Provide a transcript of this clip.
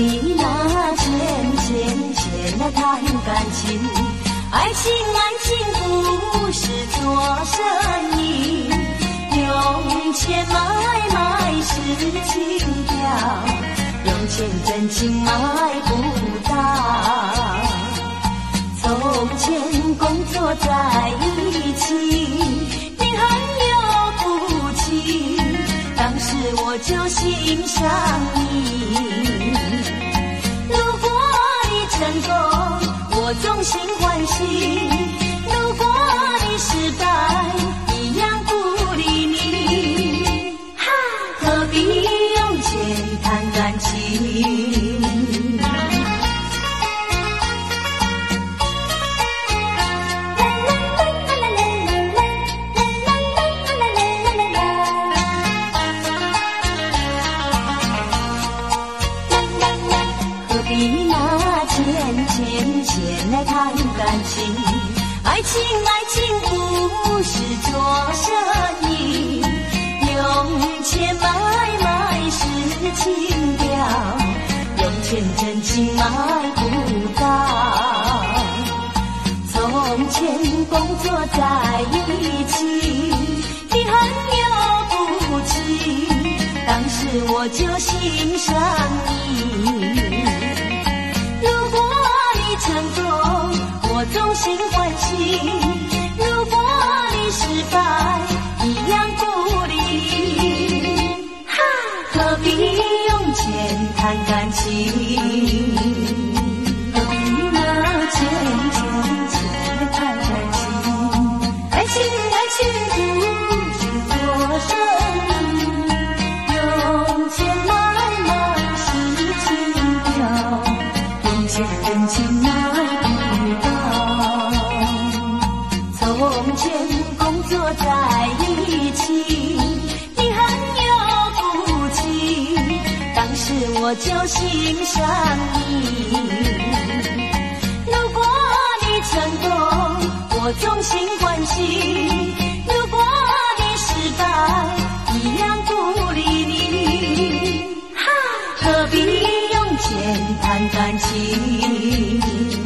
你拿钱钱钱来谈感情爱情爱情不是做生意用钱买卖是情调用钱真情买不到从前工作在一起你很有福气当时我就心想何必拿钱钱钱来谈感情？爱情爱情不用钱真情买不到。从前工作在一起，你很有福气，当时我就欣赏你。如果你成功，我衷心欢喜；感我就心上你如果你成功我衷心欢喜如果你失败一样不理你。何必用钱谈感情？